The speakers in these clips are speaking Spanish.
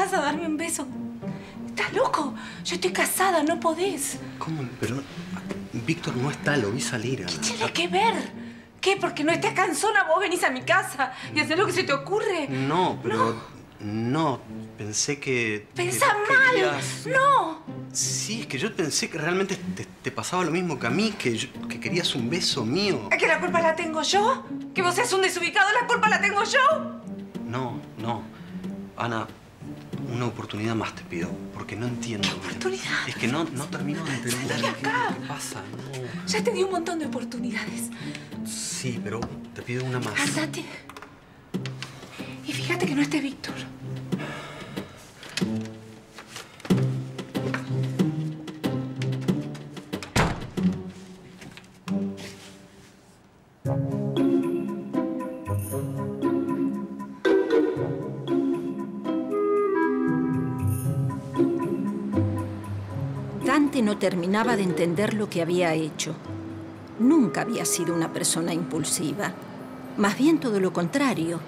casa a darme un beso. ¿Estás loco? Yo estoy casada, no podés. ¿Cómo? Pero Víctor no está, lo vi salir. ¿Qué tiene que ver? ¿Qué? Porque no estás cansona, vos venís a mi casa y haces lo que se te ocurre. No, pero... No, pensé que... ¡Pensá mal! ¡No! Sí, es que yo pensé que realmente te, pasaba lo mismo que a mí, que, que querías un beso mío. ¿Es que la culpa la tengo yo? ¿Que vos seas un desubicado, la culpa la tengo yo? No, no. Ana, una oportunidad más te pido, porque no entiendo. ¿Qué oportunidad? Es que no, no termino de entender acá. qué pasa. No. Ya te di un montón de oportunidades. Sí, pero te pido una más. Andate. Y fíjate que no esté Víctor. No terminaba de entender lo que había hecho. Nunca había sido una persona impulsiva. Más bien todo lo contrario.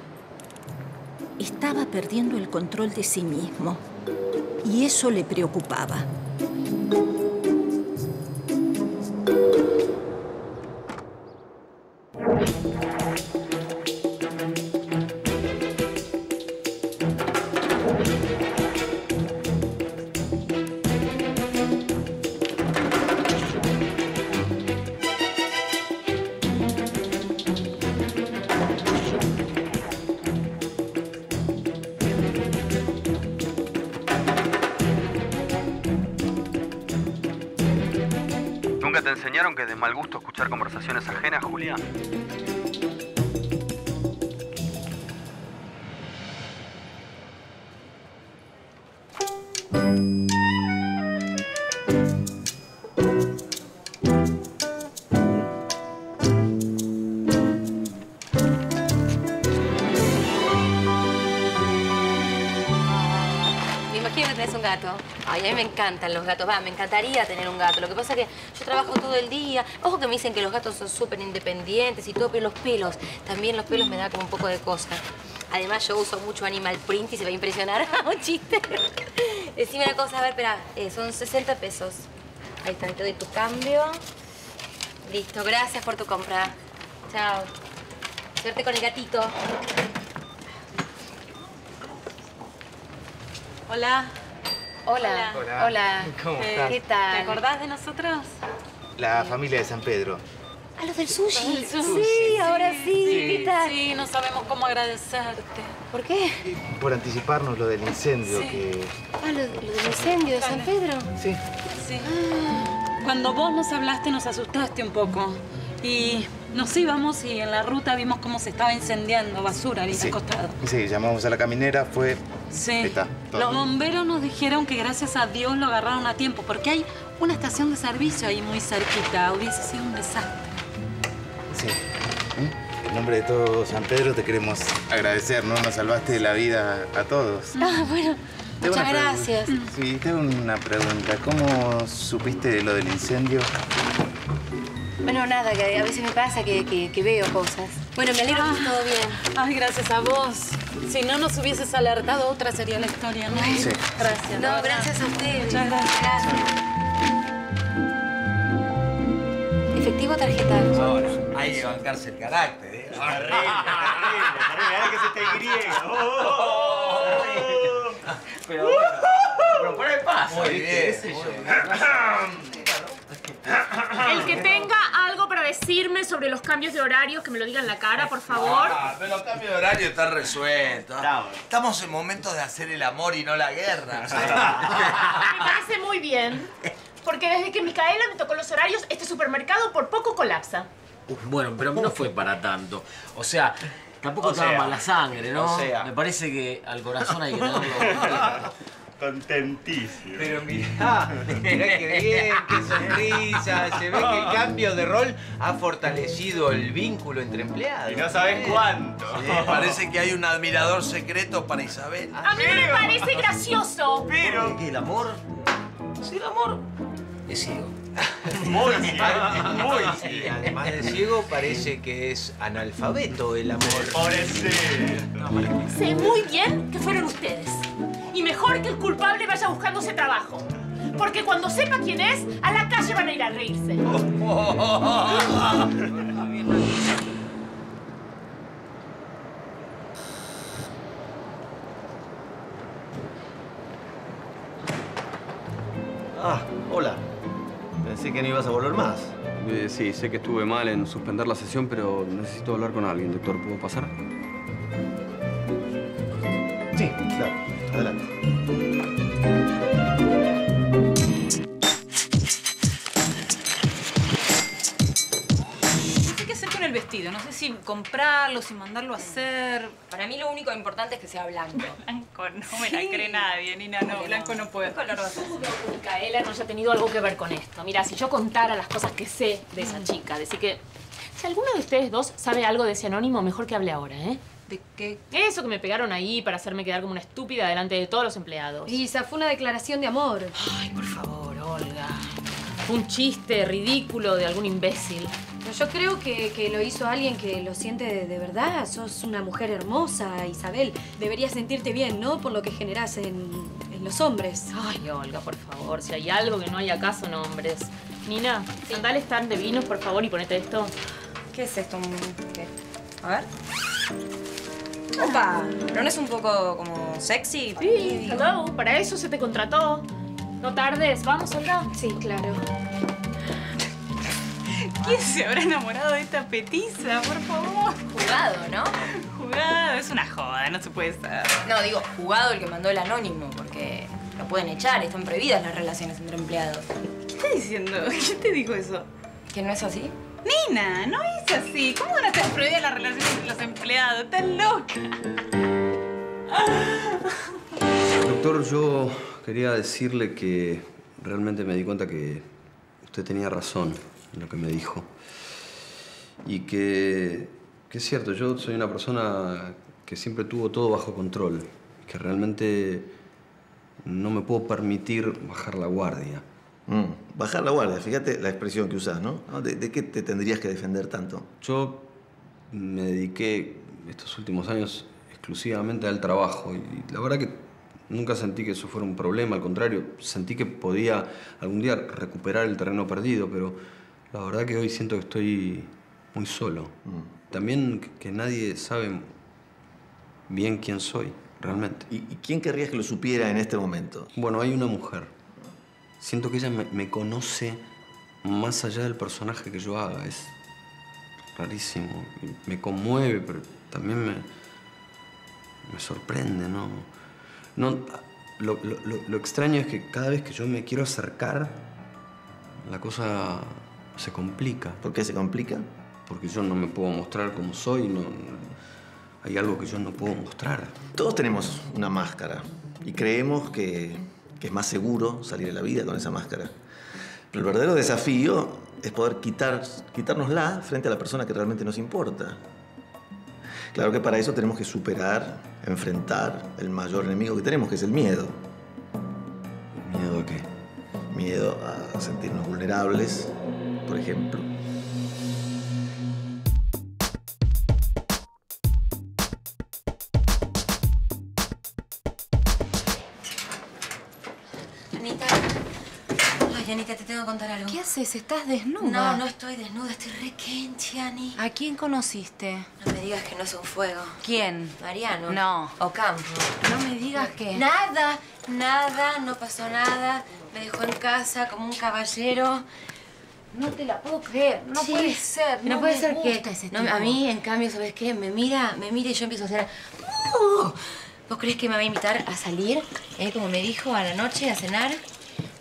Estaba perdiendo el control de sí mismo. Y eso le preocupaba. Conversaciones ajenas, Julia? Imagino que tenés un gato. Ay, a mí me encantan los gatos. Va, me encantaría tener un gato. Lo que pasa es que yo trabajo todo el día. Ojo que me dicen que los gatos son súper independientes y todo, pero los pelos, también los pelos me da como un poco de cosa. Además, yo uso mucho animal print y se va a impresionar. un chiste. Decime una cosa, a ver, espera. Eh, son 60 pesos. Ahí está, te doy tu cambio. Listo, gracias por tu compra. Chao. Suerte con el gatito. Hola. Hola. Hola. Hola. ¿Cómo Eh, estás? ¿Qué tal? ¿Te acordás de nosotros? La familia de San Pedro. Ah, los del sushi. Del sushi. Sí, ahora sí. Sí. ¿Qué tal? Sí, no sabemos cómo agradecerte. ¿Por qué? Por anticiparnos lo del incendio Sí. que... Ah, lo, lo del incendio de San Pedro. Sí. Sí. Cuando vos nos hablaste nos asustaste un poco. Y nos íbamos y en la ruta vimos cómo se estaba incendiando basura ahí Sí. al costado. Sí, llamamos a la caminera, fue... Sí. Ahí está, todo. Los bomberos nos dijeron que gracias a Dios lo agarraron a tiempo, porque hay una estación de servicio ahí muy cerquita. Hubiese sido un desastre. Sí. ¿Mm? En nombre de todo San Pedro te queremos agradecer, ¿no? Nos salvaste la vida a todos. Ah, bueno. Tengo Muchas gracias. Sí, tengo una pregunta. ¿Cómo supiste de lo del incendio? Bueno, nada, que a veces me pasa que, que- que veo cosas. Bueno, me alegro que esté todo bien. Ay, gracias a vos. Si no nos hubieses alertado, otra sería la historia, ¿no? Sí. Gracias. No, verdad. gracias a ustedes. Muchas gracias. ¿Efectivo o tarjeta? Ahora, hay que bancarse el carácter, ¿eh? Terrible, terrible, terrible. Ahora que se te griego. Pero bueno, pero por ahí pasa. Muy bien. El que tenga algo para decirme sobre los cambios de horarios, que me lo diga en la cara, por favor. Ah, pero los cambios de horario están resueltos. Estamos en momentos de hacer el amor y no la guerra. Me parece muy bien. Porque desde que Micaela me tocó los horarios, este supermercado por poco colapsa. Bueno, pero no fue para tanto. O sea, tampoco O estaba sea, mala sangre, ¿no? o sea. Me parece que al corazón hay que tenerlo. Contentísimo. Pero mirá, mirá qué bien, qué sonrisa. Se ve que el cambio de rol ha fortalecido el vínculo entre empleados. Y no sabes cuánto. Sí, parece que hay un admirador secreto para Isabel. A mí no me parece gracioso. Pero. ¿Qué? ¿El amor? Sí, el amor. Es ciego. Muy bien, muy Y bien. además de ciego, parece que es analfabeto el amor. Pobrecito. Sé muy bien que fueron ustedes. Y mejor que el culpable vaya buscándose trabajo. Porque cuando sepa quién es, a la calle van a ir a reírse. Ah, hola. Pensé que no ibas a volver más. Eh, sí, sé que estuve mal en suspender la sesión, pero necesito hablar con alguien, doctor. ¿Puedo pasar? Sí, claro. Adelante. Comprarlo, si mandarlo a hacer. Para mí lo único importante es que sea blanco. Blanco no me la cree nadie, Nina. No, blanco no puedo. ¿Qué color va a ser? Micaela no haya tenido algo que ver con esto. Mira, si yo contara las cosas que sé de esa chica, decir que si alguno de ustedes dos sabe algo de ese anónimo, mejor que hable ahora, ¿eh? ¿De qué? Eso que me pegaron ahí para hacerme quedar como una estúpida delante de todos los empleados. Y esa fue una declaración de amor. Ay, por favor, Olga. Fue un chiste ridículo de algún imbécil. Pero yo creo que, que lo hizo alguien que lo siente de, de verdad. Sos una mujer hermosa, Isabel. Deberías sentirte bien, ¿no? Por lo que generás en, en los hombres. Ay, Olga, por favor, si hay algo que no hay acá son hombres. Nina, anda al stand de vinos, por favor, y ponete esto. ¿Qué es esto? ¿Qué? A ver. Opa, ¿pero no es un poco como sexy? Sí, hello, para eso se te contrató. No tardes, vamos, Olga. Sí, claro. ¿Quién se habrá enamorado de esta petiza, por favor? Jugado, ¿no? Jugado, es una joda, no se puede saber. No, digo, jugado el que mandó el anónimo, porque lo pueden echar, están prohibidas las relaciones entre empleados. ¿Qué estás diciendo? ¿Quién te dijo eso? ¿Que no es así? Nina, no es así. ¿Cómo van a estar prohibidas las relaciones entre los empleados? Estás loca. Doctor, yo quería decirle que realmente me di cuenta que usted tenía razón lo que me dijo. Y que, que es cierto, yo soy una persona que siempre tuvo todo bajo control. Que realmente no me puedo permitir bajar la guardia. Mm, bajar la guardia, fíjate la expresión que usás, ¿no? ¿No? ¿De, de qué te tendrías que defender tanto? Yo me dediqué estos últimos años exclusivamente al trabajo y la verdad que nunca sentí que eso fuera un problema, al contrario, sentí que podía algún día recuperar el terreno perdido, pero la verdad que hoy siento que estoy muy solo. También que- nadie sabe bien quién soy, realmente. ¿Y, y quién querrías que lo supiera en este momento? Bueno, hay una mujer. Siento que ella me, me conoce más allá del personaje que yo haga. Es rarísimo. Me conmueve, pero también me, me sorprende, ¿no? no lo- lo- lo extraño es que cada vez que yo me quiero acercar, la cosa se complica. ¿Por qué se complica? Porque yo no me puedo mostrar como soy, no, hay algo que yo no puedo mostrar. Todos tenemos una máscara y creemos que, que es más seguro salir de la vida con esa máscara. Pero el verdadero desafío es poder quitar, quitárnosla frente a la persona que realmente nos importa. Claro que para eso tenemos que superar, enfrentar el mayor enemigo que tenemos, que es el miedo. ¿Miedo a qué? Miedo a sentirnos vulnerables, por ejemplo. Anita. Ay, Anita, te tengo que contar algo. ¿Qué haces? ¿Estás desnuda? No, no estoy desnuda, estoy re quente, Ani. ¿A quién conociste? No me digas que no es un fuego. ¿Quién? Mariano. No. Ocampo. No me digas que... Nada, nada, no pasó nada. Me dejó en casa como un caballero. No te la puedo creer, no Sí. puede ser. No No, puede me ser que- ese tipo. a A mí, en cambio, ¿sabes qué? Me mira, me mira y yo empiezo a hacer... ¿Vos crees que me va a invitar a salir, eh, como me dijo, a la noche, a cenar?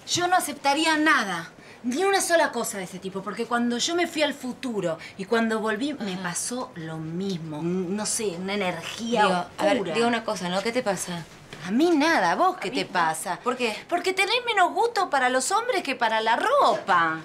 Yo no aceptaría nada, ni una sola cosa de ese tipo, porque cuando yo me fui al futuro y cuando volví me pasó lo mismo. No sé, una energía Digo, a ver, oscura. digo una cosa, ¿no? ¿Qué te pasa? A mí nada, ¿a vos qué te pasa? ¿Por qué? Porque tenés menos gusto para los hombres que para la ropa.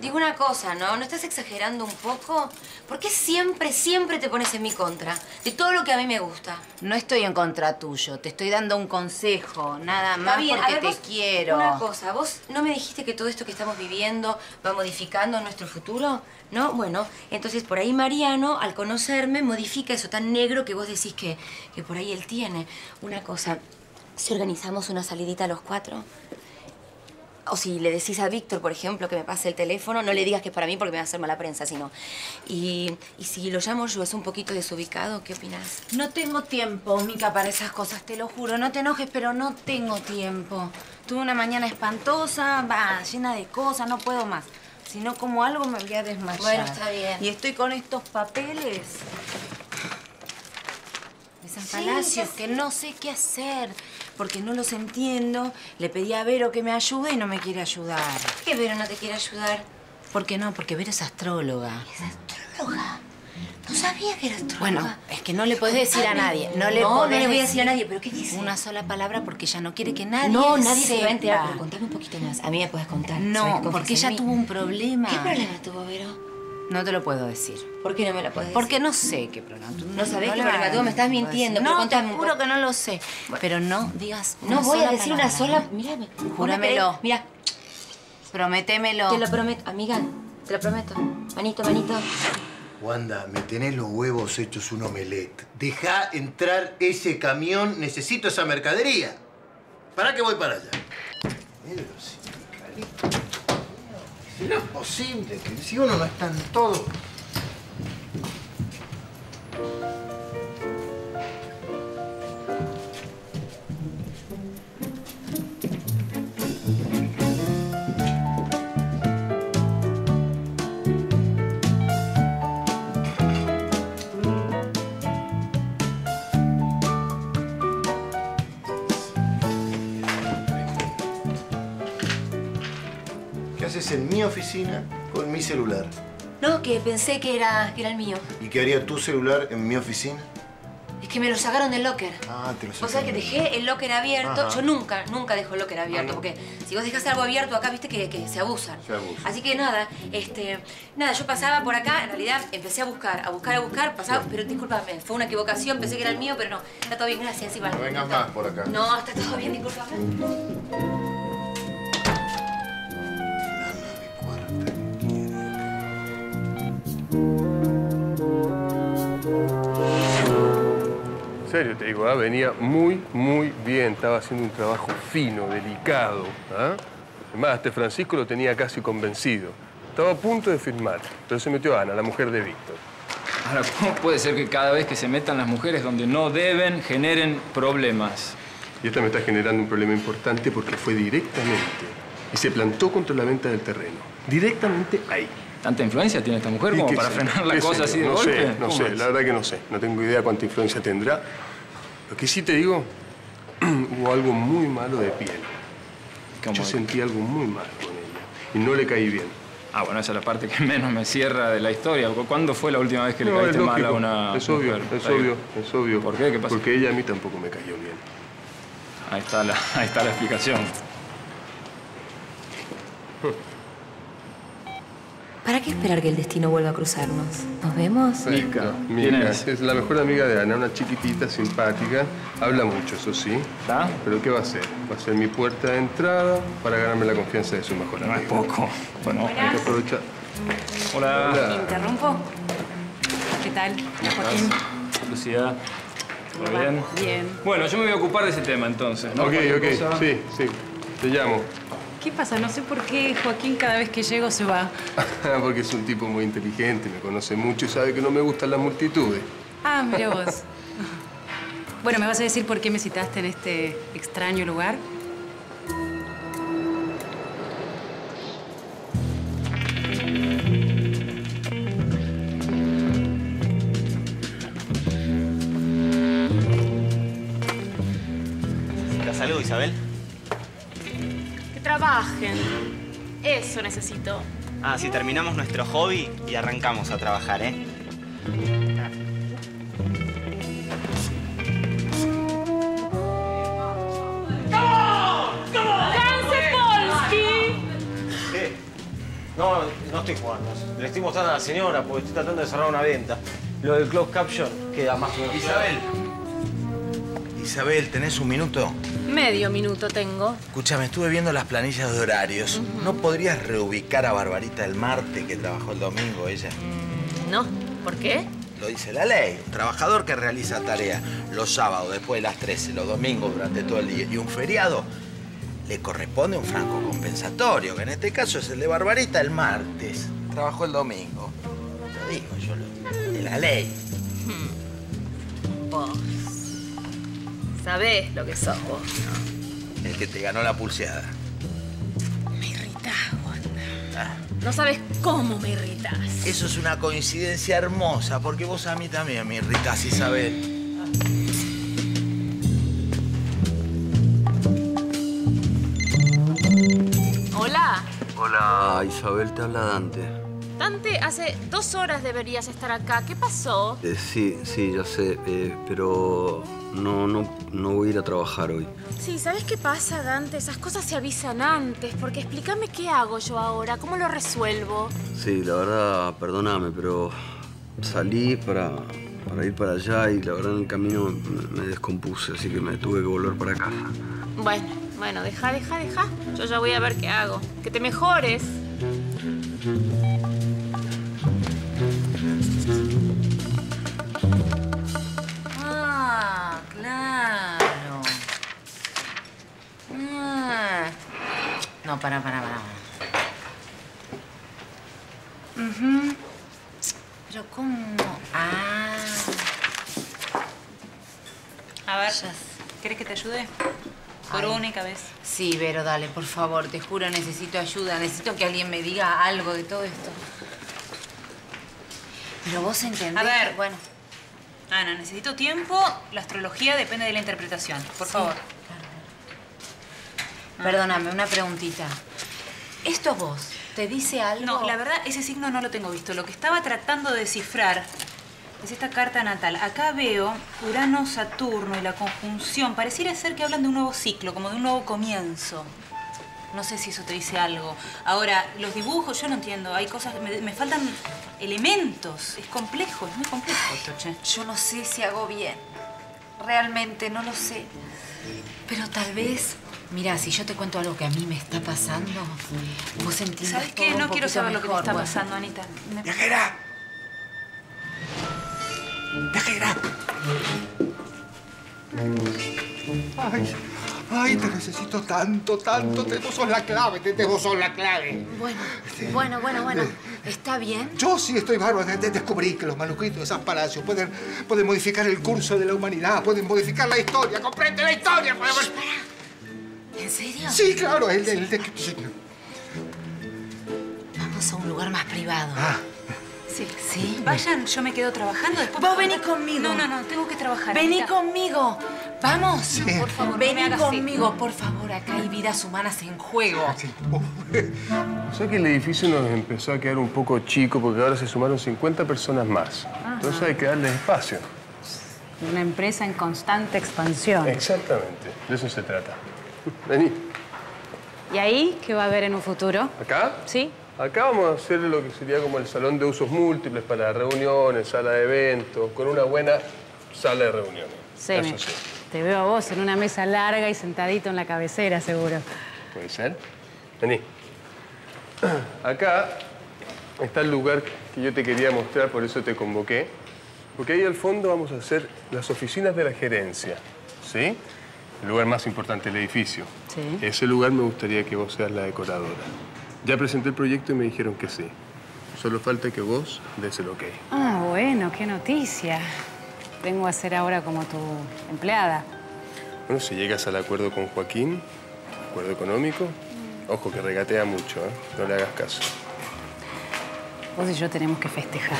Digo una cosa, ¿no? ¿No estás exagerando un poco? ¿Por qué siempre, siempre te pones en mi contra? De todo lo que a mí me gusta. No estoy en contra tuyo, te estoy dando un consejo, nada más bien, porque ver, te vos- quiero. Una cosa, ¿vos no me dijiste que todo esto que estamos viviendo va modificando nuestro futuro? ¿No? Bueno, entonces por ahí Mariano, al conocerme, modifica eso tan negro que vos decís que, que por ahí él tiene. Una cosa, si organizamos una salidita a los cuatro. O si le decís a Víctor, por ejemplo, que me pase el teléfono, no le digas que es para mí porque me va a hacer mala prensa, sino... Y, y si lo llamo yo, es un poquito desubicado, ¿qué opinas? No tengo tiempo, Mica, para esas cosas, te lo juro. No te enojes, pero no tengo tiempo. Tuve una mañana espantosa, va, llena de cosas, no puedo más. Si no como algo me voy a desmayar. Bueno, está bien. Y estoy con estos papeles. De San Sí, Palacio, ya que no sé qué hacer, porque no los entiendo. Le pedí a Vero que me ayude y no me quiere ayudar. ¿Por qué Vero no te quiere ayudar? ¿Por qué no? Porque Vero es astróloga. Astróloga. No sabía que era astróloga. Bueno, es que no le podés decir a nadie. No le, No, no le voy a decir a nadie, pero ¿qué dice? Una sola palabra porque ella no quiere que nadie no, nadie se va a enterar, pero contame un poquito más. A mí me puedes contar. ¿Sabes No, porque ella mí? tuvo un problema. ¿Qué problema tuvo Vero? No te lo puedo decir. ¿Por qué no me lo puedes decir? Porque no sé qué problema. No sabés qué le problema tuvo, me estás no mintiendo, decir. pero No, te juro que no lo sé. Pero no digas No una voy a sola decir una palabra. sola... Mira, Júramelo. Mira, Prométemelo. te lo prometo. Amiga, te lo prometo. Manito, manito. Wanda, me tenés los huevos hechos un omelette. Deja entrar ese camión, necesito esa mercadería. ¿Para qué voy para allá? Si no es posible, que si uno no está en todo. ¿Qué haces en mi oficina con mi celular? No, que pensé que era, que era el mío. ¿Y qué haría tu celular en mi oficina? Es que me lo sacaron del locker. Ah, te lo O sea que dejé el locker abierto. Ajá. Yo nunca, nunca dejo el locker abierto. Ah, no. Porque si vos dejas algo abierto acá, viste que, que se abusan. Se abusa. Así que nada, este, nada, yo pasaba por acá, en realidad empecé a buscar, a buscar, a buscar, pasaba, pero discúlpame, fue una equivocación, pensé que era el mío, pero no, está todo bien, gracias, Iván. No vengas más por acá. No, está todo bien, discúlpame. Serio te digo, ¿ah? venía muy, muy bien. Estaba haciendo un trabajo fino, delicado. ¿ah? Además, este Francisco lo tenía casi convencido. Estaba a punto de firmar, pero se metió Ana, la mujer de Víctor. Ahora, ¿cómo puede ser que cada vez que se metan las mujeres donde no deben, generen problemas? Y esta me está generando un problema importante porque fue directamente y se plantó contra la venta del terreno. Directamente ahí. ¿Tanta influencia tiene esta mujer ¿Y como para sé? frenar la ¿Qué cosa sé así de no golpe? Sé, no ¿Cómo sé, es? la verdad que no sé. No tengo idea cuánta influencia tendrá. Lo que sí te digo, hubo algo muy malo de piel. Yo sentí algo muy malo con ella y no le caí bien. Ah, bueno, esa es la parte que menos me cierra de la historia. ¿Cuándo fue la última vez que le No, es caíste mal a una es obvio, mujer? es obvio, es obvio. ¿Por qué? ¿Qué pasa? Porque ella a mí tampoco me cayó bien. Ahí está la, ahí está la explicación. ¿Para qué esperar que el destino vuelva a cruzarnos? ¿Nos vemos? Mica, Mica, es? la mejor amiga de Ana, una chiquitita, simpática. Habla mucho, eso sí. Pero ¿qué va a hacer? Va a ser mi puerta de entrada para ganarme la confianza de su mejor amigo. No es poco. Bueno, hay que aprovechar. Hola. ¿Interrumpo? ¿Qué tal? Joaquín. Lucía. ¿Todo bien? Bien. Bueno, yo me voy a ocupar de ese tema entonces. ¿no? Ok, ok, cosa- sí, sí. Te llamo. ¿Qué pasa? No sé por qué Joaquín cada vez que llego se va. Porque es un tipo muy inteligente, me conoce mucho y sabe que no me gustan las multitudes. Ah, mira vos. Bueno, ¿me vas a decir por qué me citaste en este extraño lugar? Eso necesito. Ah, si terminamos nuestro hobby y arrancamos a trabajar, ¿eh? No, no estoy jugando. Le estoy mostrando a la señora porque estoy tratando de cerrar una venta. Lo del closed caption queda más o menos. Isabel. Isabel, ¿tenés un minuto? Medio minuto tengo. Escúchame, estuve viendo las planillas de horarios. ¿No podrías reubicar a Barbarita el martes que trabajó el domingo ella? No. ¿Por qué? lo dice la ley. Un trabajador que realiza tareas los sábados después de las 13, los domingos durante todo el día y un feriado, le corresponde un franco compensatorio, que en este caso es el de Barbarita el martes. Trabajó el domingo. Lo digo yo, lo- de la ley. Vos. Sabés lo que sos vos, El que te ganó la pulseada. Me irritás, Wanda. Ah, No sabes cómo me irritás. Eso es una coincidencia hermosa, porque vos a mí también me irritás, Isabel. Hola. Hola, Isabel, te habla Dante. Dante, hace dos horas deberías estar acá. ¿Qué pasó? Eh, sí, sí, ya sé, eh, pero no, no, no voy a ir a trabajar hoy. Sí, ¿sabes qué pasa, Dante? Esas cosas se avisan antes, porque explícame qué hago yo ahora, cómo lo resuelvo. Sí, la verdad, perdóname, pero salí para, para ir para allá y la verdad en el camino me, me descompuse, así que me tuve que volver para casa. Bueno, bueno, deja, deja, deja. Yo ya voy a ver qué hago. Que te mejores. Ah, claro. Ah. No, para, para, para. Ujú. Pero ¿cómo? Ah. A ver, ¿querés que te ayude? Por Ay. única vez. Sí, Vero, dale, por favor, te juro, necesito ayuda. Necesito que alguien me diga algo de todo esto. Pero vos entendés. A ver. bueno. Ana, necesito tiempo. La astrología depende de la interpretación. Por Sí, favor. Perdóname, una preguntita. ¿Esto vos te dice algo? No, la verdad, ese signo no lo tengo visto. Lo que estaba tratando de descifrar es esta carta natal. Acá veo Urano, Saturno y la conjunción. Pareciera ser que hablan de un nuevo ciclo, como de un nuevo comienzo. No sé si eso te dice algo. Ahora, los dibujos, yo no entiendo. Hay cosas, me, me faltan elementos. Es complejo, es muy complejo esto, che. Yo no sé si hago bien. Realmente no lo sé. Pero tal vez. Mira, si yo te cuento algo que a mí me está pasando, vos entiendes ¿Sabes qué? todo un No quiero saber lo que te mejor, está bueno. pasando, Anita. Me- ¡Viajera! ¡Viajera! Ay, ay, te necesito tanto, tanto. Te- Vos sos la clave, te, te- vos sos la clave. Bueno, bueno, bueno, bueno. ¿Está bien? Yo sí estoy bárbaro. De- de- Descubrí que los manuscritos de San Palacio pueden, pueden modificar el curso de la humanidad, pueden modificar la historia. ¡Comprende la historia! ¿En serio? Sí, claro, el, el de... Vamos a un lugar más privado. Ah. Sí. ¿Sí? Vayan, yo me quedo trabajando. Después Vos por vení favor- conmigo. No, no, no, tengo que trabajar. Vení conmigo. Vamos. Por favor, no hagas así. conmigo, por favor. Acá hay vidas humanas en juego. O sea que el edificio nos empezó a quedar un poco chico porque ahora se sumaron 50 personas más. Entonces hay que darle espacio. Una empresa en constante expansión. Exactamente, de eso se trata. Vení. ¿Y ahí qué va a haber en un futuro? ¿Acá? Sí. Acá vamos a hacer lo que sería como el salón de usos múltiples para reuniones, sala de eventos, con una buena sala de reuniones. Sí, Eso sí. Te veo a vos en una mesa larga y sentadito en la cabecera, seguro. ¿Puede ser? Vení. Acá está el lugar que yo te quería mostrar, por eso te convoqué. Porque ahí al fondo vamos a hacer las oficinas de la gerencia, ¿sí? El lugar más importante del edificio. Sí. Ese lugar me gustaría que vos seas la decoradora. Ya presenté el proyecto y me dijeron que sí. Solo falta que vos des el ok. Ah, bueno, qué noticia. Vengo a ser ahora como tu empleada. Bueno, si llegas al acuerdo con Joaquín, acuerdo económico, ojo que regatea mucho, ¿eh? No le hagas caso. Vos y yo tenemos que festejar.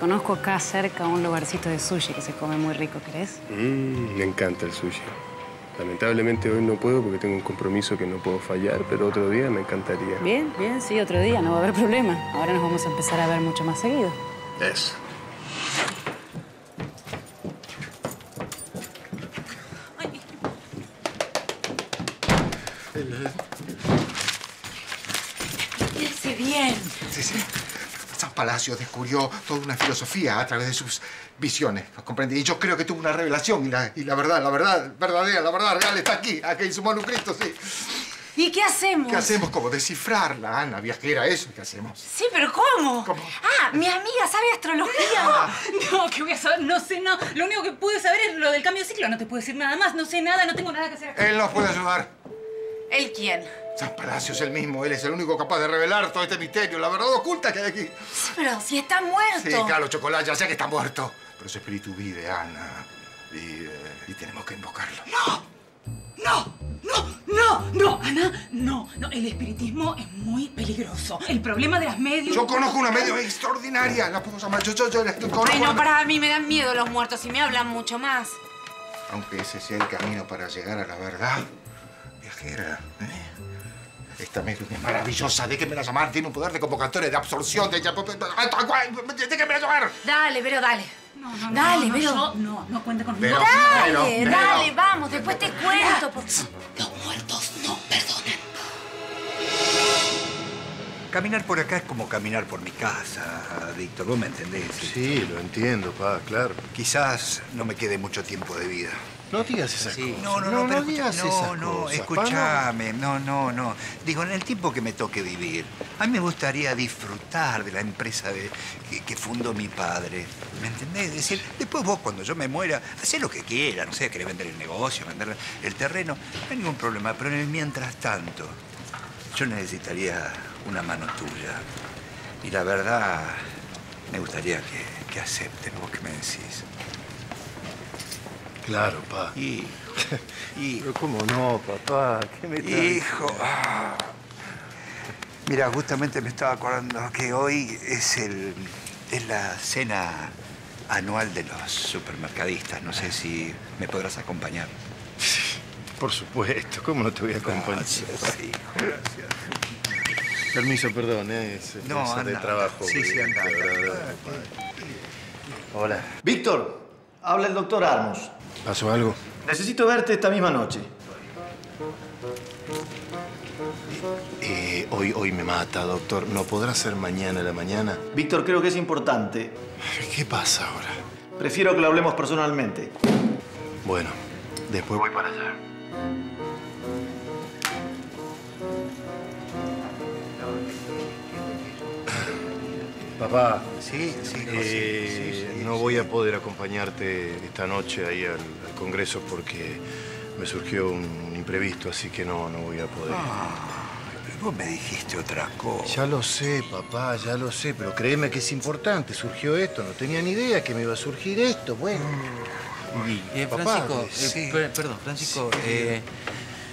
Conozco acá cerca un lugarcito de sushi que se come muy rico, ¿querés? Mm, me encanta el sushi. Lamentablemente hoy no puedo porque tengo un compromiso que no puedo fallar, pero otro día me encantaría. Bien, bien, sí, otro día, no va a haber problema. Ahora nos vamos a empezar a ver mucho más seguido. Eso. Sí, sí. San Palacio descubrió toda una filosofía a través de sus visiones, ¿comprende? Y yo creo que tuvo una revelación y la, y la verdad, la verdad verdadera, la verdad real está aquí, aquí en su manuscrito, sí. ¿Y qué hacemos? ¿Qué hacemos? ¿Cómo descifrarla, Ana, viajera? Eso, ¿qué hacemos? Sí, pero ¿cómo? Ah, mi amiga sabe astrología. No, ¿qué voy a saber? No sé, no. Lo único que pude saber es lo del cambio de ciclo. No te puedo decir nada más. No sé nada, no tengo nada que hacer. Él nos puede ayudar. ¿El quién? San Palacio es el mismo. Él es el único capaz de revelar todo este misterio, la verdad oculta que hay aquí. Sí, pero si está muerto. Sí, claro, Chocolate, ya sé que está muerto. Pero su espíritu vive, Ana. Vive. Y tenemos que invocarlo. ¡No! ¡No! ¡No! ¡No! ¡No! Ana, no. No, el espiritismo es muy peligroso. El problema de las medios... Yo conozco una medio extraordinaria. La puedo llamar. Yo, yo, yo la conozco. Ay, no, una- para mí me dan miedo los muertos y me hablan mucho más. Aunque ese sea el camino para llegar a la verdad. Viajera, ¿eh? Esta medio es maravillosa. Déjenmela llamar. Tiene un poder de convocatoria, de absorción, de... Déjenmela llamar. Dale, Vero, dale. No, no, Dale, no, yo- no, no cuenta conmigo. Dale, Vero, dale, Vero. vamos, después te cuento. por- Caminar por acá es como caminar por mi casa, Víctor. ¿Vos me entendés? Sí, lo entiendo, pa, claro. Quizás no me quede mucho tiempo de vida. No digas esas Sí, cosas. No, no, no, no, pero digas escucha- no, esas no, cosas. pa, escúchame, no, no, no. Digo, en el tiempo que me toque vivir, a mí me gustaría disfrutar de la empresa de- que, que fundó mi padre. ¿Me entendés? Es decir, después vos, cuando yo me muera, hacé lo que quieras, no sé, querés vender el negocio, vender el terreno, no hay ningún problema. Pero en el mientras tanto, yo necesitaría una mano tuya. Y la verdad, me gustaría que, que aceptes vos que me decís. Claro, pa. Y, y Pero cómo no, papá. ¿Qué me traes? Hijo. ah. Mira, justamente me estaba acordando que hoy es el es la cena anual de los supermercadistas. No sé si me podrás acompañar. Por supuesto, ¿cómo no te voy a acompañar? Gracias, hijo, gracias. Permiso, perdón, ¿eh? Es es No, de trabajo. sí, sí, anda. Hola. Víctor, habla el doctor Armus. ¿Pasó algo? Necesito verte esta misma noche. Eh, hoy, hoy me mata, doctor. ¿No podrá ser mañana a la mañana? Víctor, creo que es importante. ¿Qué pasa ahora? Prefiero que lo hablemos personalmente. Bueno, después voy para allá. Papá, Sí, sí, eh, no voy a poder acompañarte esta noche ahí al, al Congreso porque me surgió un imprevisto, así que no, no voy a poder. Vos me dijiste otra cosa. Ya lo sé, papá, ya lo sé, pero créeme que es importante. Surgió esto, no tenía ni idea que me iba a surgir esto. Bueno. Y, Eh, papá, Francisco, eh, sí. per- perdón, Francisco, eh,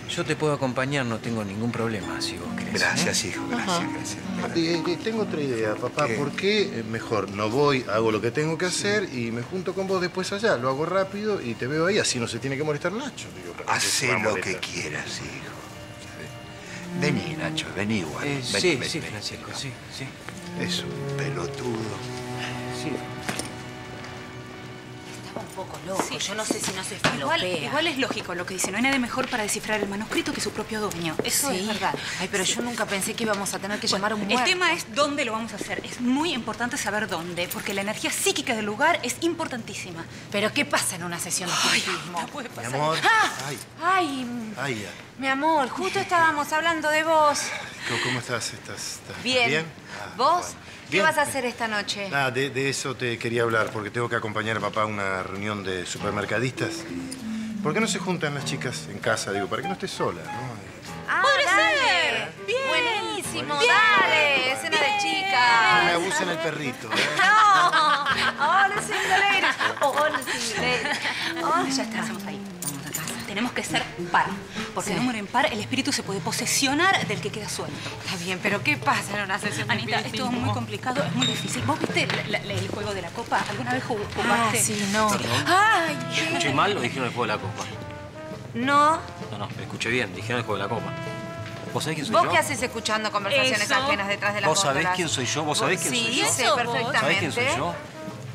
yo te puedo acompañar, no tengo ningún problema, si vos querés. Gracias, ¿eh? hijo, gracias, gracias. Eh, eh, tengo otra idea, papá. ¿Por qué eh, mejor no voy, hago lo que tengo que hacer y me junto con vos después allá? Lo hago rápido y te veo ahí, así no se tiene que molestar Nacho. Digo, ¿para qué Hacé lo que quieras, hijo. Vení, Nacho, vení igual. Eh, Vení, sí, vení, sí, vení. Francisco, sí, sí. Es un pelotudo. Sí. Poco loco. Yo no sé si no se Igual, falopea. igual es lógico lo que dice. No hay nadie mejor para descifrar el manuscrito que su propio dueño. Eso Sí. es verdad. Ay, pero yo nunca pensé que íbamos a tener que llamar a un El muerto. tema es dónde lo vamos a hacer. Es muy importante saber dónde, porque la energía psíquica del lugar es importantísima. ¿Pero qué pasa en una sesión de espiritismo? puede Mi amor. ¡Ah! Ay, Ay, ay, ya. mi amor, justo estábamos hablando de vos. ¿Cómo- ¿Cómo estás? ¿Estás, estás Bien. bien? Ah, ¿Vos? ¿Qué Bien. vas a hacer esta noche? Nada, de, de eso te quería hablar, porque tengo que acompañar a papá a una reunión de supermercadistas. ¿Por qué no se juntan las chicas en casa? Digo, para que no estés sola, ¿no? Ah, dale. Buenísimo, dale. Escena de No me chicas. abusen el perrito, ¿eh? No. Hola, single ladies. Hola, single ladies. Oh, ya está. Hacemos ahí. Tenemos que ser par, porque el número impar el espíritu se puede posesionar del que queda suelto. Está bien, pero ¿qué pasa en una sesión de Anita, esto es muy complicado, es muy difícil. ¿Vos viste la- la- el juego de la copa? ¿Alguna vez Ah, jugaste? sí, no. Perdón. Ay, ¿Escuché mal o dijeron el juego de la copa? no. No, no, escuché bien, dijeron el juego de la copa. ¿Vos sabés quién soy ¿Vos yo? qué haces escuchando conversaciones Eso. ajenas detrás de las ¿Vos sabés góndolas? quién soy yo? ¿Vos sabés quién sí, soy yo? sé ¿Sos vos? perfectamente. ¿Sabés quién soy yo?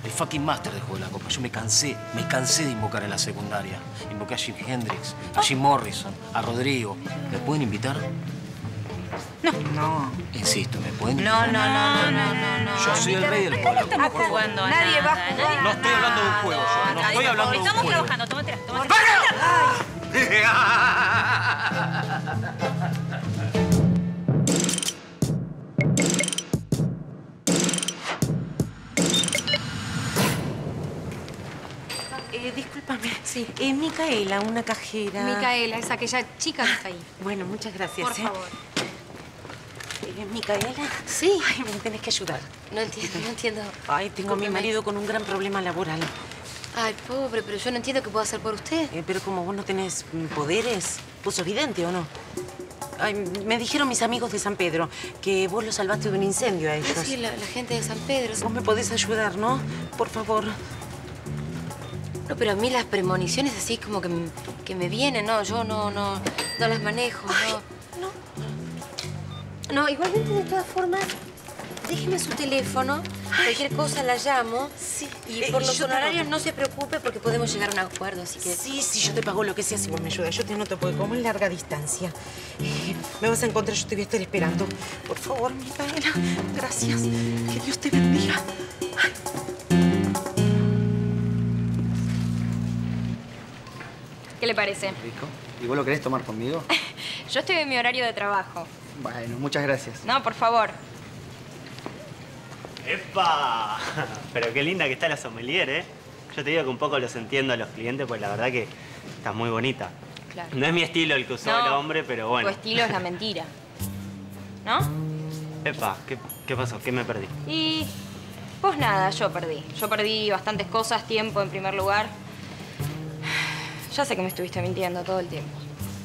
El fucking master del juego de la copa. Yo me cansé, me cansé de invocar en la secundaria. Invoqué a Jim Hendrix, a Jim Morrison, a Rodrigo. ¿Me pueden invitar? No. Insisto, ¿me pueden No, invitar? no, no, no, no, no. Yo soy el rey del juego copa. Estamos jugando a Nadie va a jugar. No estoy hablando de un juego yo, no estoy hablando de un Estamos juego. trabajando, tómatela, tómatela. Sí. Eh, Micaela, una cajera. Micaela, es aquella chica que está ahí. Bueno, muchas gracias. Por ¿eh? favor. Eh, Micaela. Sí. Ay, me tenés que ayudar. No entiendo, no entiendo. Ay, tengo a mi marido con un gran problema laboral. Ay, pobre, pero yo no entiendo qué puedo hacer por usted. Eh, pero como vos no tenés mm, poderes, vos sos vidente, ¿o no? Ay, me dijeron mis amigos de San Pedro que vos los salvaste de un incendio a ellos. Sí, la, la gente de San Pedro. Vos me podés ayudar, ¿no? Por favor. No, pero a mí las premoniciones así como que, que me vienen, no, yo no, no, no las manejo, no. No, igualmente de todas formas, déjeme su teléfono, cualquier cosa la llamo. Sí. Y Eh, por los honorarios no se preocupe porque podemos llegar a un acuerdo, así que... Sí, sí, yo te pago lo que sea si vos me ayudas. Yo te anoto porque como es larga distancia. eh, me vas a encontrar, yo te voy a estar esperando. Por favor, Micaela, gracias. Que Dios te bendiga. ¿Qué le parece? Rico. ¿Y vos lo querés tomar conmigo? Yo estoy en mi horario de trabajo. Bueno, muchas gracias. No, por favor. ¡Epa! Pero qué linda que está la sommelier, ¿eh? Yo te digo que un poco los entiendo a los clientes, pues la verdad que estás muy bonita. Claro. No es mi estilo el que usó No. el hombre, pero bueno. Tu estilo es la mentira. ¿No? Epa, ¿qué, qué pasó? ¿Qué me perdí? Y pues nada, yo perdí. Yo perdí bastantes cosas, tiempo en primer lugar. Ya sé que me estuviste mintiendo todo el tiempo.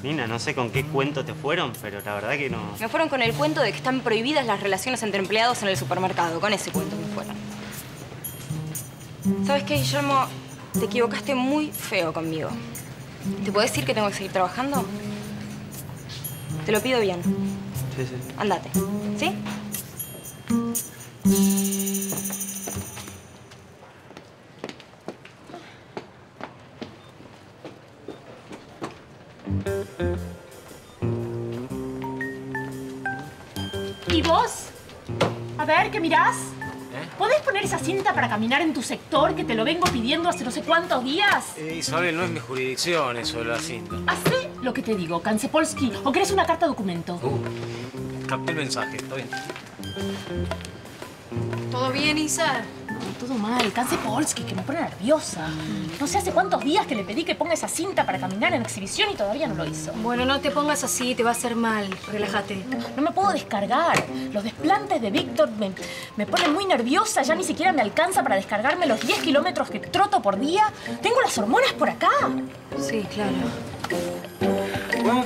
Nina, no sé con qué cuento te fueron, pero la verdad que no... Me fueron con el cuento de que están prohibidas las relaciones entre empleados en el supermercado. Con ese cuento me fueron. ¿Sabes qué, Guillermo? Te equivocaste muy feo conmigo. ¿Te puedo decir que tengo que seguir trabajando? Te lo pido bien. Sí, sí. Andate. ¿Sí? Ver, ¿qué mirás? ¿Podés poner esa cinta para caminar en tu sector que te lo vengo pidiendo hace no sé cuántos días? Eh, Isabel, no es mi jurisdicción eso de la cinta. Hacé lo que te digo, Kansepolski. ¿O querés una carta documento? Capté el mensaje, está bien. ¿Todo bien, Isa? Todo mal, Kansepolski, que me pone nerviosa. No sé hace cuántos días que le pedí que ponga esa cinta para caminar en exhibición y todavía no lo hizo. Bueno, no te pongas así, te va a hacer mal. Relájate. No me puedo descargar. Los desplantes de Víctor me, me ponen muy nerviosa. Ya ni siquiera me alcanza para descargarme los 10 kilómetros que troto por día. Tengo las hormonas por acá. Sí, claro.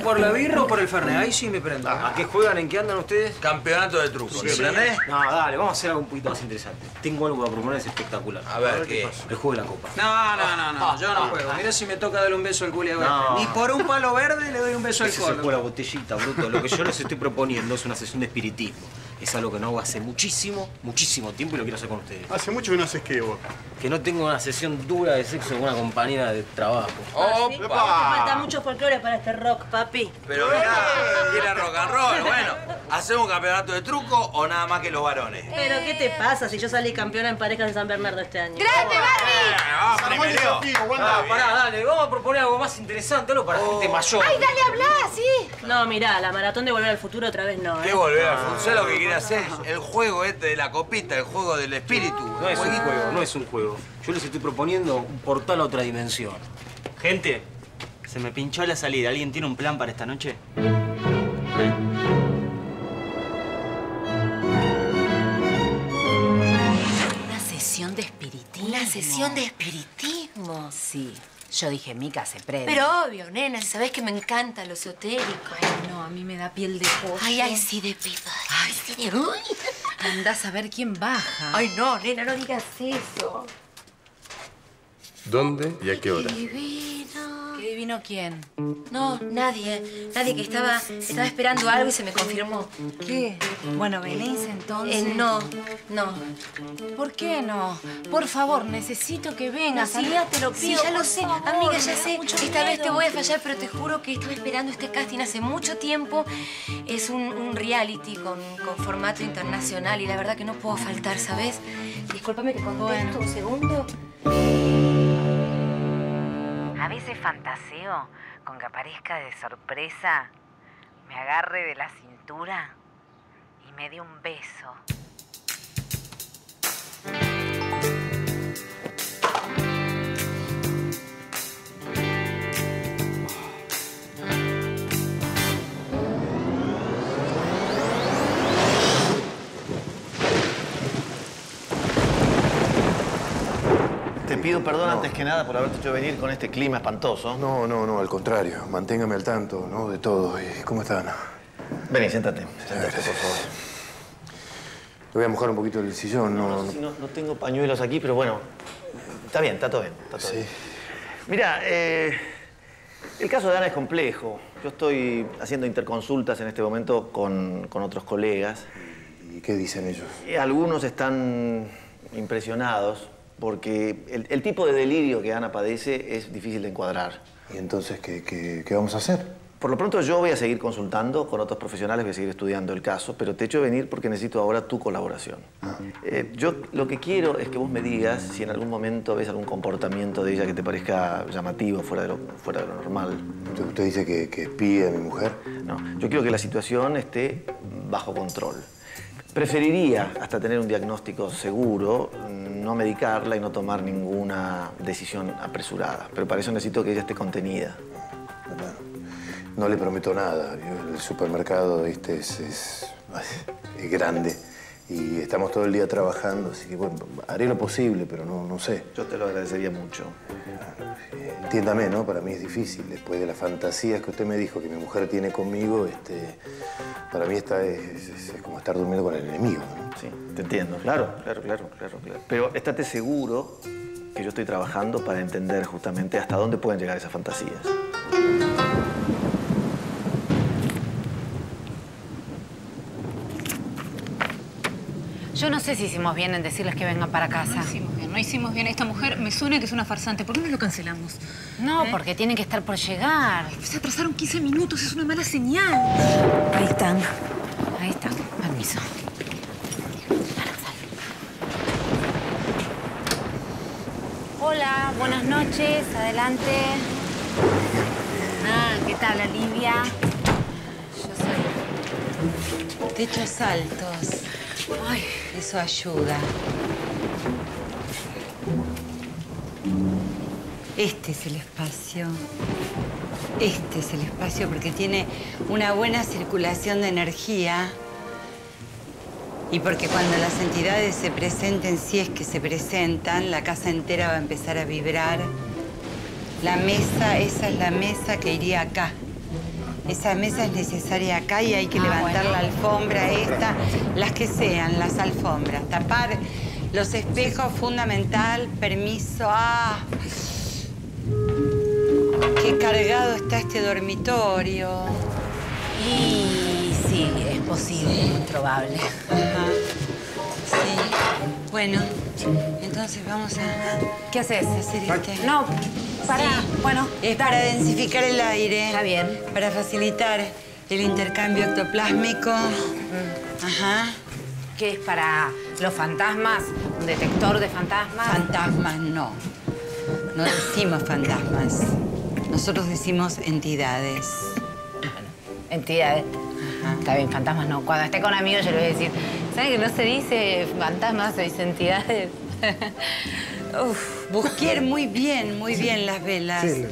¿Vamos por la birra o por el Fernet? Ahí sí me prendo. ¿A qué juegan? ¿En qué andan ustedes? Campeonato de truco. Sí, ¿Te sí. prendés? No, dale, vamos a hacer algo un poquito más interesante. Tengo algo a proponer, es espectacular. A ver, ¿qué? pasa. El juego de la copa. No, no, no, no. Yo no juego. Mira si me toca darle un beso al culi. No. Ni por un palo verde le doy un beso al se colo. fue la botellita, bruto. Lo que yo les estoy proponiendo es una sesión de espiritismo. Es algo que no hago hace muchísimo, muchísimo tiempo y lo quiero hacer con ustedes. Hace mucho que no haces qué, vos. Que no tengo una sesión dura de sexo con una compañera de trabajo. Te falta mucho folclore para este rock, papi. Pero mirá, quiere rock and roll. Bueno, ¿hacemos un campeonato de truco o nada más que los varones? Pero, ¿qué te pasa si yo salí campeona en parejas de San Bernardo este año? ¡Grande, Ah, Armó el primero. Ah, pará, dale, vamos a proponer algo más interesante, algo para gente mayor. ¡Ay, dale, habla! ¡Sí! No, mirá, la maratón de Volver al Futuro otra vez no, ¿eh? ¿Qué volver al fútbol? ¿Sabes lo que hacer? El juego este de la copita, el juego del espíritu. No es un juego, no es un juego. Yo les estoy proponiendo un portal a otra dimensión. Gente, se me pinchó la salida. ¿Alguien tiene un plan para esta noche? Una sesión de espiritismo. Una sesión de espiritismo. Sí. Yo dije, Mica se prende. Pero obvio, nena, si sabés que me encanta lo esotérico. Ay, no, a mí me da piel de pollo. Ay, ay, sí, de pipa. Ay, sí, de... Uy. Andás a ver quién baja. Ay, no, nena, no digas eso. ¿Dónde y a qué hora? Divino. ¿Qué divino quién? No, nadie. Nadie que estaba, estaba esperando algo y se me confirmó. ¿Qué? Bueno, venís entonces. Eh, no, no. ¿Por qué no? Por favor, necesito que vengas. Sí, Amiga, te lo sí, pido. ya lo sé. favor, Amiga, ya sé. Esta vez te voy a fallar, pero te juro que estaba esperando este casting hace mucho tiempo. Es un, un reality con, con formato internacional y la verdad que no puedo faltar, ¿sabes? Discúlpame que contesto un segundo. Veces fantaseo con que aparezca de sorpresa, me agarre de la cintura y me dé un beso. Pido perdón antes que nada por haberte hecho venir con este clima espantoso. No, no, no, al contrario. Manténgame al tanto, ¿no? De todo. ¿Y ¿Cómo está Ana? Vení, siéntate. Siéntate, por favor. Le voy a mojar un poquito el sillón, no... Sí, no, no tengo pañuelos aquí, pero bueno. Está bien, está todo bien. Está todo bien. Mira, eh, el caso de Ana es complejo. Yo estoy haciendo interconsultas en este momento con, con otros colegas. ¿Y qué dicen ellos? Y algunos están impresionados porque el, el tipo de delirio que Ana padece es difícil de encuadrar. ¿Y entonces qué, qué- qué vamos a hacer? Por lo pronto yo voy a seguir consultando con otros profesionales, voy a seguir estudiando el caso, pero te echo de venir porque necesito ahora tu colaboración. Eh, yo lo que quiero es que vos me digas si en algún momento ves algún comportamiento de ella que te parezca llamativo, fuera de lo, fuera de lo normal. ¿Usted dice que, que espía a mi mujer? No, yo quiero que la situación esté bajo control. Preferiría, hasta tener un diagnóstico seguro, no medicarla y no tomar ninguna decisión apresurada. Pero para eso necesito que ella esté contenida. No le prometo nada. El supermercado este es, es- es grande y estamos todo el día trabajando, así que bueno, haré lo posible, pero no, no sé. Yo te lo agradecería mucho. Entiéndame, ¿no? Para mí es difícil. Después de las fantasías que usted me dijo que mi mujer tiene conmigo, este, para mí esta es, es- es como estar durmiendo con el enemigo. ¿no? Sí, te entiendo. Claro, claro, claro, claro, claro. Pero estate seguro que yo estoy trabajando para entender justamente hasta dónde pueden llegar esas fantasías. Yo no sé si hicimos bien en decirles que vengan para casa. No hicimos bien, no hicimos bien. Esta mujer me suena que es una farsante. ¿Por qué no lo cancelamos? No, ¿Eh? porque tienen que estar por llegar. Se atrasaron 15 minutos, es una mala señal. Ahí están. Ahí están. Permiso. Hola, buenas noches. Adelante. Ah, ¿qué tal, Olivia? Techos altos. Ay, eso ayuda. Este es el espacio. Este es el espacio porque tiene una buena circulación de energía y porque cuando las entidades se presenten, si es que se presentan, la casa entera va a empezar a vibrar. La mesa, esa es la mesa que iría acá. Esa mesa es necesaria acá y hay que Ah, levantar bueno. la alfombra esta, las que sean, las alfombras. Tapar los espejos, fundamental, permiso. ¡Ah! Qué cargado está este dormitorio. Y sí, es posible, es probable. Ajá. Sí. Bueno, entonces vamos a... ¿Qué haces? Hacer este... No, para. Bueno, Es para densificar el aire. Está bien. Para facilitar el intercambio ectoplásmico. Ajá. ¿Qué es para los fantasmas? ¿Un detector de fantasmas? Fantasmas no. No decimos fantasmas. Nosotros decimos entidades. Entidades. Está bien, fantasmas no. Cuando esté con amigos yo le voy a decir, ¿saben que no se dice fantasmas, se dice entidades? Uf, busqué muy bien, muy bien las velas. Sí.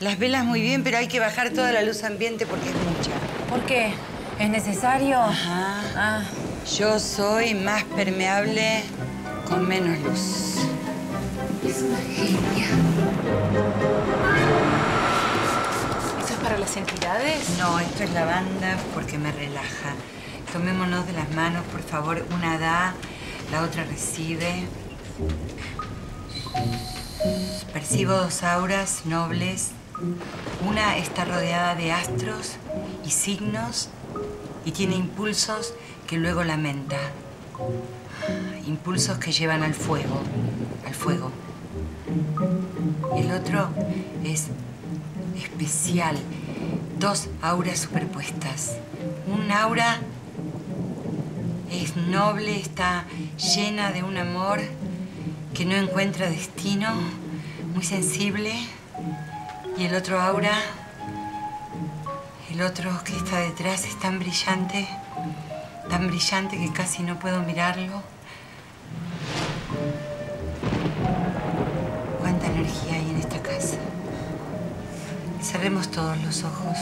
Las velas muy bien, pero hay que bajar toda la luz ambiente porque es mucha. ¿Por qué? ¿Es necesario? Ajá. Ah. Yo soy más permeable con menos luz. Es una genia. ¿Eso es para las entidades? No, esto es lavanda porque me relaja. Tomémonos de las manos, por favor. Una da, la otra recibe. Percibo dos auras nobles. Una está rodeada de astros y signos y tiene impulsos que luego lamenta. Impulsos que llevan al fuego, al fuego. El otro es especial. Dos auras superpuestas. Un aura es noble, está llena de un amor que no encuentra destino, muy sensible. Y el otro aura, el otro que está detrás es tan brillante, tan brillante que casi no puedo mirarlo. Cuánta energía hay en esta casa. Cerremos todos los ojos.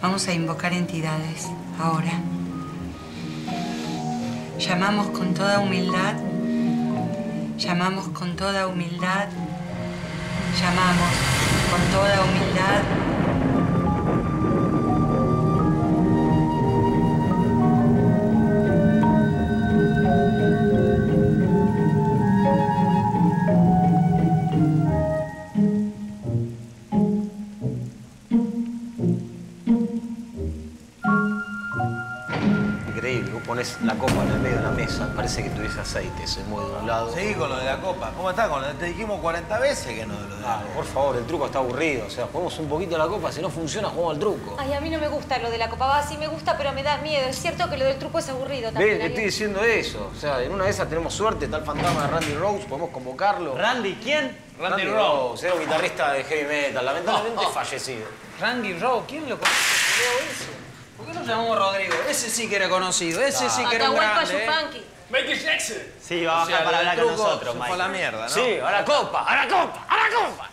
Vamos a invocar entidades ahora. Llamamos con toda humildad Llamamos con toda humildad. Llamamos con toda humildad. Parece que tuviese aceite, se mueve de un lado. Seguí con lo de la copa. ¿Cómo está? Con lo- Te dijimos 40 veces que no de lo de la Ah, por favor, el truco está aburrido. O sea, jugamos un poquito a la copa, si no funciona, jugamos al truco. Ay, a mí no me gusta lo de la copa. Va, sí me gusta, pero me da miedo. Es cierto que lo del truco es aburrido Ve, también. te estoy diciendo eso. O sea, en una de esas tenemos suerte, está el fantasma de Randy Rose, podemos convocarlo. ¿Randy quién? Randy, Rose, era un guitarrista de heavy metal, lamentablemente fallecido. Randy Rowe, ¿quién lo conoce? ¿Por qué lo llamamos Rodrigo? Ese sí que era conocido, ese sí que era un grande. Make it sexy. Sí, va a O bajar sea, para hablar con nosotros, Mike. la mierda, ¿no? Sí, a la copa, a la copa, a la copa.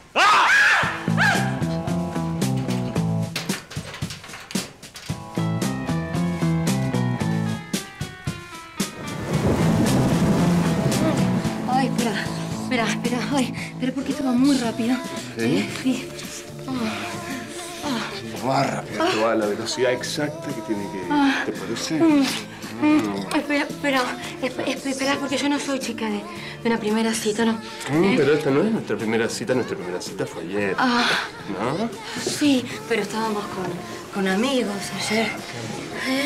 Ay, espera. Espera, espera. Ay, pero porque esto va muy rápido. ¿Sí? Sí. Más rápido. Va a la velocidad exacta que tiene que ir. Ah. ¿Te parece? Mm, mm. Espera, espera, esp- esp- espera, porque yo no soy chica de, de una primera cita, ¿no? Mm, ¿Eh? pero esta no es nuestra primera cita, nuestra primera cita fue ayer. Ah, ¿No? sí, pero estábamos con, con amigos ayer. ¿Eh?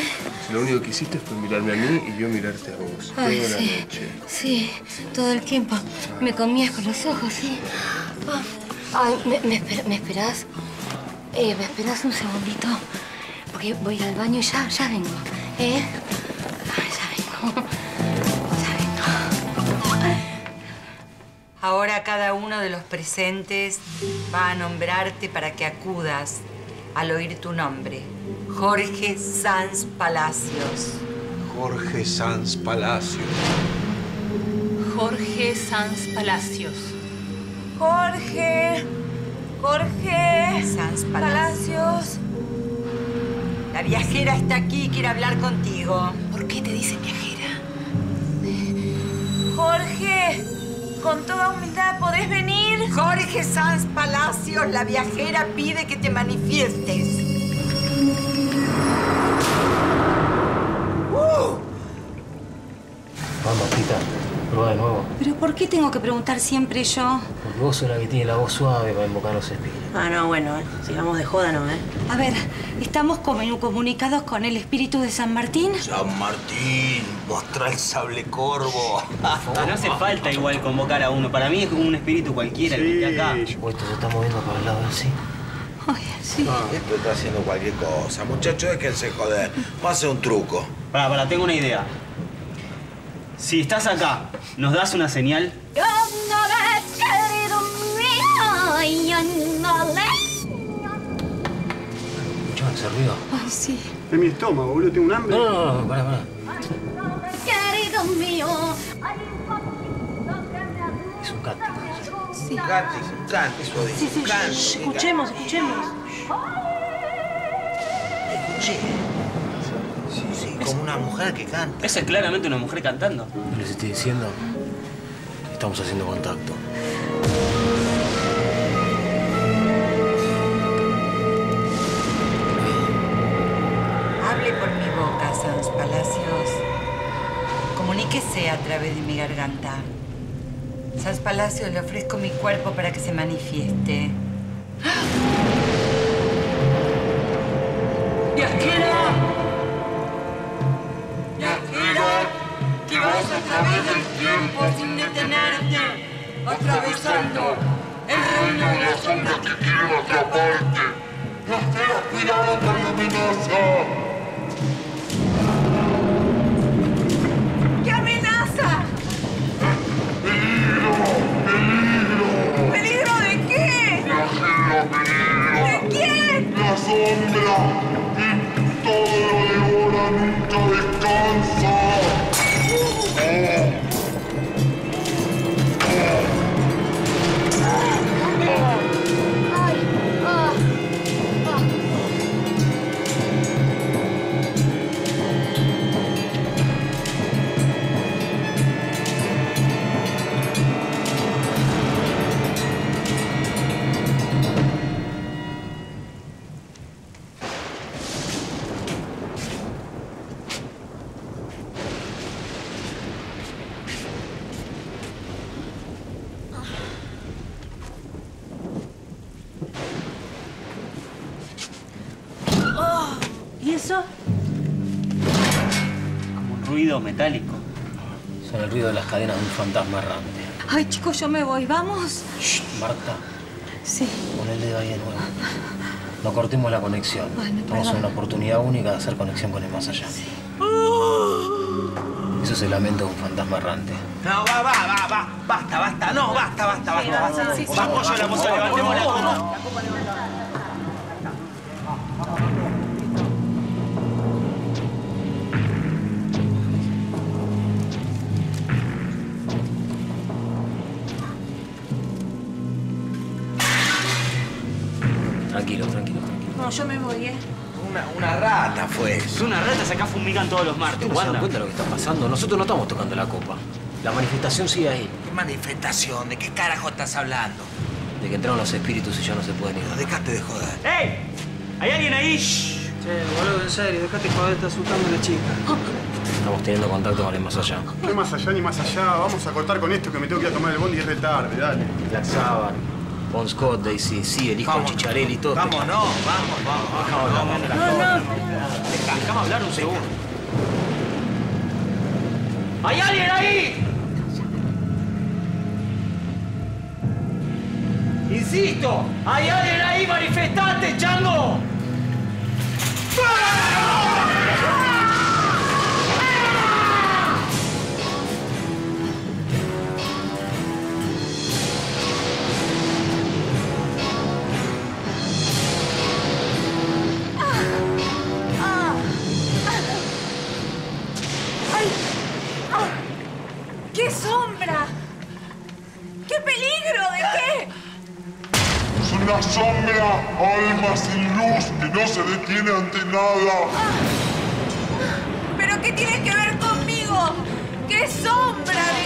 Lo único que hiciste fue mirarme a mí y yo mirarte a vos. Ay, Toda la sí. noche. Sí, todo el tiempo. Me comías con los ojos, sí. Ah, Ay, ¿me, me, esper- me esperás? Eh, ¿Me esperás un segundito? Porque voy al baño y ya, ya vengo. ¿Eh? Ahora cada uno de los presentes va a nombrarte para que acudas al oír tu nombre. Jorge Sanz Palacios. Jorge Sanz Palacio. Jorge Sanz Palacios. Jorge. Jorge. Sanz Palacios. La viajera está aquí y quiere hablar contigo. ¿Por qué te dicen viajera? Jorge, con toda humildad, ¿podés venir? Jorge Sanz Palacios, la viajera pide que te manifiestes. Vamos, Tita, prueba de nuevo. ¿Pero por qué tengo que preguntar siempre yo? Porque vos sos la que tiene la voz suave para invocar los espíritus. Ah, no, bueno, eh. sigamos de joda, ¿no, eh? A ver, ¿estamos comu- comunicados con el espíritu de San Martín? San Martín, mostra el sable corvo. No hace falta igual convocar a uno. Para mí es un espíritu cualquiera el que esté acá. Esto se está moviendo para el lado así. Ay, sí. Esto está haciendo cualquier cosa. Muchachos, déjense joder. Hacer un truco. Para, para, tengo una idea. Si estás acá, ¿nos das una señal? ¿Escuchaban ese ruido? Ay, sí. Es mi estómago, boludo, tengo un hambre. No, no, no, pará, pará. Querido mío. Es un cántico. Sí. Cante, cante, eso dice. Sí, sí, Cante, shh, escuchemos, escuchemos. Escuché. Sí, sí, como una mujer que canta. Esa es claramente una mujer cantando. No les estoy diciendo que estamos haciendo contacto. Palacios. Comuníquese a través de mi garganta. Sanz Palacios, le ofrezco mi cuerpo para que se manifieste. ¡Viajera! ¡Viajera! Que vas a través del tiempo sin detenerte, atravesando el reino de las sombras que quiere atraparte. ¡Viajera aspirada luminosa! Sombra y todo lo devora, nunca descansa. Eso? Como un ruido metálico. Son el ruido de las cadenas de un fantasma errante. Ay, chicos, yo me voy. ¿Vamos? Marta, Sí. pon el dedo ahí de nuevo. No cortemos la conexión. Ay, no, Estamos en una oportunidad única de hacer conexión con el más allá. Eso es el lamento de un fantasma errante. No, va, va, va, va. Basta, basta. No, basta, basta, basta. basta. sí, sí. Vamos, yo la moza, levantemos la copa. No, yo me voy, ¿eh? Una, una rata fue eso. Unas ratas acá fumigan todos los martes, ¿Ustedes no se dan cuenta de lo que está pasando? Nosotros no estamos tocando la copa. La manifestación sigue ahí. ¿Qué manifestación? ¿De qué carajo estás hablando? De que entraron los espíritus y ya no se pueden ir. Dejate de joder. ¡Ey! ¿Hay alguien ahí? Che, boludo, en serio, dejate joder, está asustando a la chica. Estamos teniendo contacto con el más allá. No más allá ni más allá. Vamos a cortar con esto que me tengo que ir a tomar el bondi y es re tarde, dale. Black Sabbath, Bon Scott, Daisy, sí, el hijo de Chicharelli, todo. Vamos, no, vamos, vamos. Dejamos vamos, No, no. Dejame hablar un segundo. ¿Hay alguien ahí? Insisto, ¿hay alguien ahí? ¡Manifestante, chango! ¡Ay! Una sombra, alma sin luz, que no se detiene ante nada. ¿Pero qué tiene que ver conmigo? ¿Qué sombra? ¿De